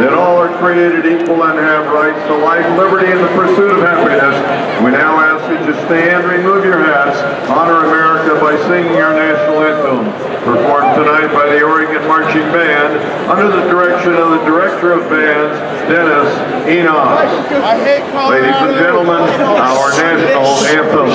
that all are created equal and have rights to life, liberty, and the pursuit of happiness. We now ask you to stand, remove your hats, honor America by singing our national anthem, performed tonight by the Oregon Marching Band under the direction of the Director of Bands, Dennis Enos. Ladies and gentlemen, our national anthem.